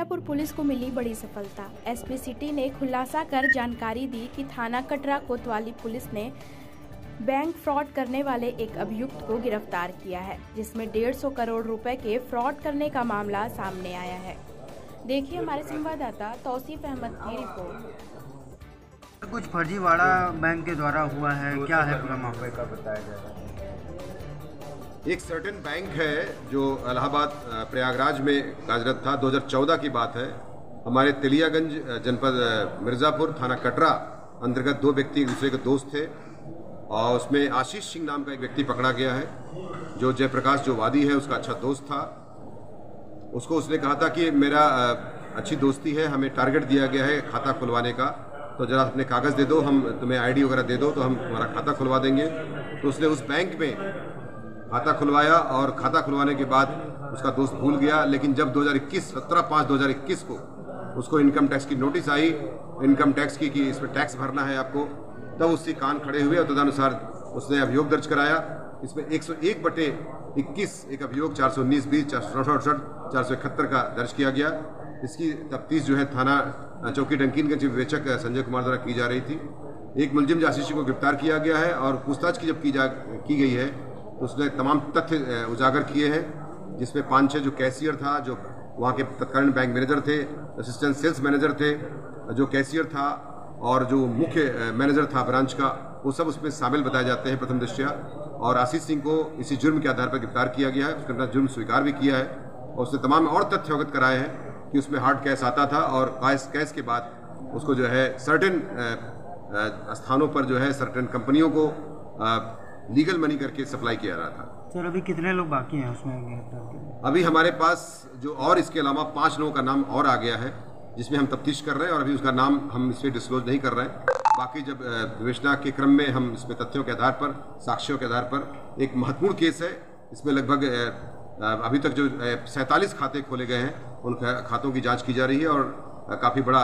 Mirzapur police को मिली बड़ी सफलता। एसपी सिटी ने खुलासा कर जानकारी दी कि थाना कटरा कोतवाली पुलिस ने बैंक फ्रॉड करने वाले एक अभियुक्त को गिरफ़्तार किया है जिसमें डेढ़ सौ करोड़ रुपए के फ्रॉड करने का मामला सामने आया है। देखिए हमारे संवाददाता तौसीफ अहमद की रिपोर्ट। कुछ फर्जीवाड़ा बैंक के द्वारा हुआ है क्या है पूरा मामला? का बताया जा रहा है। एक सर्टेन बैंक है जो इलाहाबाद अ, प्रयागराज में कार्यरत था। 2014 की बात है। हमारे तिलियागंज जनपद मिर्ज़ापुर थाना कटरा अंतर्गत दो व्यक्ति एक दूसरे के दोस्त थे। और उसमें आशीष सिंह नाम का एक व्यक्ति पकड़ा गया है जो जयप्रकाश जो वादी है उसका अच्छा दोस्त था। उसको उसने कहा था कि मेरा अच्छी दोस्ती है हमें टारगेट दिया गया है खाता खुलवाने का। तो जरा अपने कागज़ दे दो हम तुम्हें आईडी वगैरह दे दो तो हम तुम्हारा खाता खुलवा देंगे। तो उसने उस बैंक में खाता खुलवाया और खाता खुलवाने के बाद उसका दोस्त भूल गया। लेकिन जब 2021 17 पाँच 2021 को उसको इनकम टैक्स की नोटिस आई इनकम टैक्स की कि इसमें टैक्स भरना है आपको, तब उसके कान खड़े हुए और तदनुसार उसने अभियोग दर्ज कराया। इसमें 101 बटे 21 एक अभियोग चार सौ उन्नीस बीस चार सौ इकहत्तर का दर्ज किया गया। इसकी तफ्तीश जो है थाना चौकी डंकीन डंकीनगंज विवेचक संजय कुमार द्वारा की जा रही थी। एक मुलजिम जासीसी को गिरफ़्तार किया गया है और पूछताछ की जब की जा, की गई है उसने तमाम तथ्य उजागर किए हैं, जिसमें पाँच छः जो कैशियर था, जो वहाँ के तत्कालीन बैंक मैनेजर थे, असिस्टेंट सेल्स मैनेजर थे, जो कैशियर था, और जो मुख्य मैनेजर था ब्रांच का, वो सब उसमें शामिल बताए जाते हैं प्रथम दृष्टया। और आशीष सिंह को इसी जुर्म के आधार पर गिरफ़्तार किया गया है उसने अपना जुर्म स्वीकार भी किया है, और उसने तमाम और तथ्य अवगत कराए हैं कि उसमें हार्ड कैश आता था, और कैश कैश के बाद उसको जो है सर्टेन स्थानों पर जो है सर्टेन कंपनियों को लीगल मनी करके सप्लाई किया रहा था। सर अभी कितने लोग बाकी हैं उसमें अभी हमारे पास जो और इसके अलावा पाँच लोगों का नाम और आ गया है जिसमें हम तफ्तीश कर रहे हैं और अभी उसका नाम हम इसमें डिस्क्लोज नहीं कर रहे हैं। बाकी जब विवेचना के क्रम में हम इसमें तथ्यों के आधार पर साक्ष्यों के आधार पर एक महत्वपूर्ण केस है। इसमें लगभग अभी तक जो सैंतालीस खाते खोले गए हैं उन खातों की जाँच की जा रही है और काफ़ी बड़ा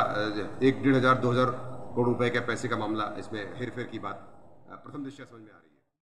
एक डेढ़ हज़ार दो हज़ार करोड़ रुपये के पैसे का मामला इसमें हेरफेर की बात प्रथम दृष्टि समझ में आ रही है।